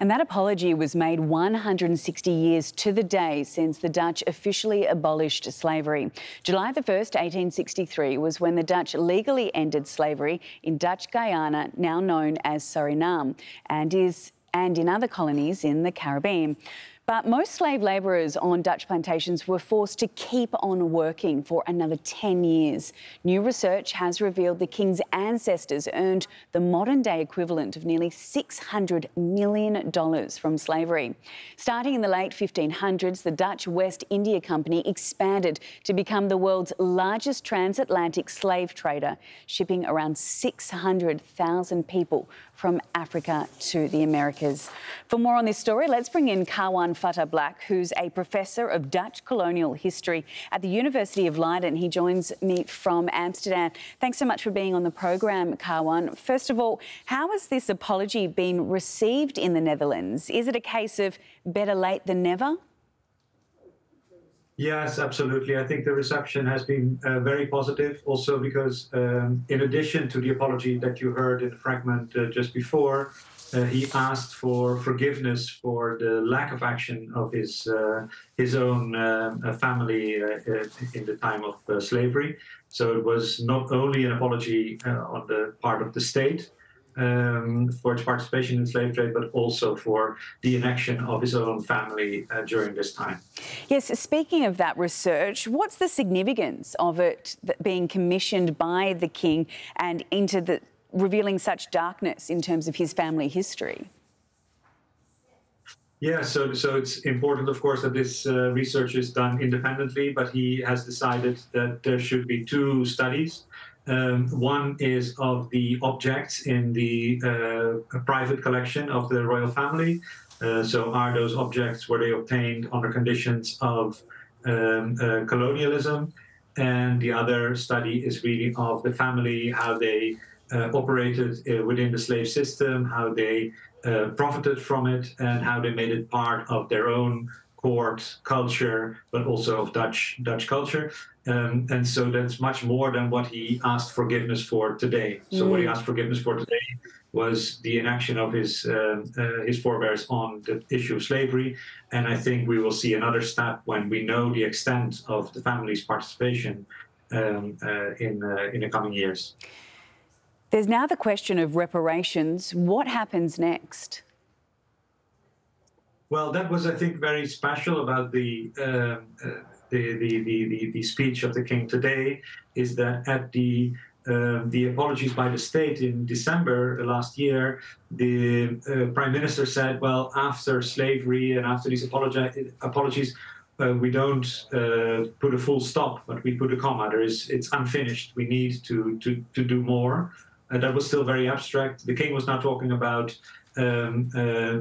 And that apology was made 160 years to the day since the Dutch officially abolished slavery. July the 1st, 1863, was when the Dutch legally ended slavery in Dutch Guyana, now known as Suriname, and is and in other colonies in the Caribbean. But most slave labourers on Dutch plantations were forced to keep on working for another 10 years. New research has revealed the king's ancestors earned the modern day equivalent of nearly $600 million from slavery. Starting in the late 1500s, the Dutch West India Company expanded to become the world's largest transatlantic slave trader, shipping around 600,000 people from Africa to the Americas. For more on this story, let's bring in Karwan Fatah Black, who's a professor of Dutch colonial history at the University of Leiden. He joins me from Amsterdam. Thanks so much for being on the program, Karwan. First of all, how has this apology been received in the Netherlands? Is it a case of better late than never? Yes, absolutely. I think the reception has been uh, very positive, also because um, in addition to the apology that you heard in the fragment uh, just before, uh, he asked for forgiveness for the lack of action of his uh, his own uh, family uh, in the time of slavery. So it was not only an apology on the part of the state, um, for its participation in slave trade, but also for the inaction of his own family uh, during this time. Yes, speaking of that research, what's the significance of it being commissioned by the king and into the revealing such darkness in terms of his family history? Yeah, so so it's important, of course, that this uh, research is done independently. But he has decided that there should be two studies. Um, one is of the objects in the uh, private collection of the royal family. Uh, so, are those objects were they obtained under conditions of um, uh, colonialism? And the other study is really of the family, how they operated uh, within the slave system, how they uh, profited from it, and how they made it part of their own court culture, but also of Dutch Dutch culture. Um, and so that's much more than what he asked forgiveness for today. So mm. what he mm. asked forgiveness for today was the inaction of his uh, uh, his forebears on the issue of slavery. And I think we will see another step when we know the extent of the family's participation um, uh, in uh, in the coming years. There's now the question of reparations. What happens next? Well, that was, I think, very special about the, uh, uh, the, the, the, the, speech of the king today, is that at the uh, the apologies by the state in December last year, the uh, prime minister said, "Well, after slavery and after these apologi- apologies, uh, we don't uh, put a full stop, but we put a comma. There is, it's unfinished. We need to to to do more." That was still very abstract. The king was now talking about um, uh,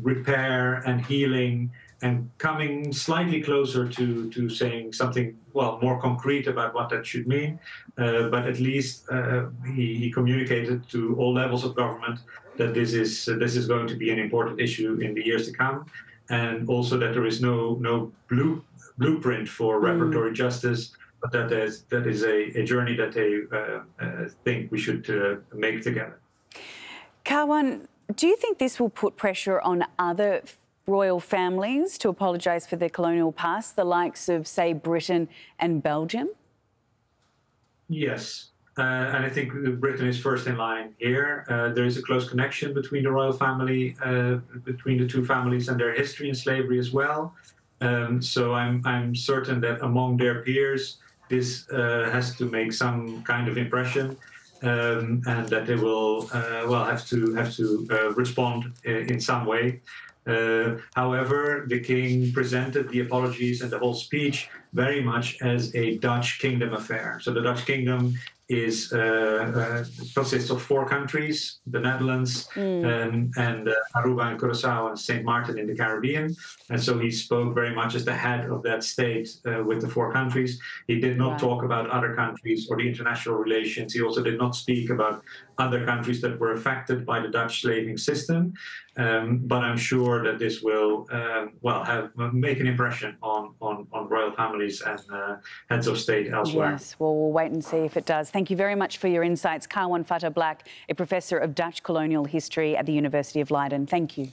repair and healing and coming slightly closer to, to saying something well more concrete about what that should mean. Uh, but at least uh, he, he, communicated to all levels of government that this is uh, this is going to be an important issue in the years to come, and also that there is no no blue, blueprint for mm. reparatory justice. But that is that is a, a journey that they uh, uh, think we should make together. Karwan, do you think this will put pressure on other royal families to apologise for their colonial past, the likes of, say, Britain and Belgium? Yes. Uh, and I think Britain is first in line here. Uh, there is a close connection between the royal family, uh, between the two families and their history in slavery as well. Um, so I'm, I'm certain that among their peers, this uh, has to make some kind of impression um, and that they will uh, well have to have to uh, respond in some way. Uh, however, the king presented the apologies and the whole speech very much as a Dutch kingdom affair. So the Dutch kingdom is uh, uh, consists of four countries: the Netherlands mm. and, and uh, Aruba and Curacao and Saint Martin in the Caribbean. And so he spoke very much as the head of that state uh, with the four countries. He did not talk about other countries or the international relations. He also did not speak about other countries that were affected by the Dutch slaving system. Um, but I'm sure that this will, um, well, have make an impression on on, on royal families and uh, heads of state elsewhere. Yes, well, we'll wait and see if it does. Thank Thank you very much for your insights. Karwan Fatah Black, a professor of Dutch colonial history at the University of Leiden. Thank you.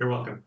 You're welcome.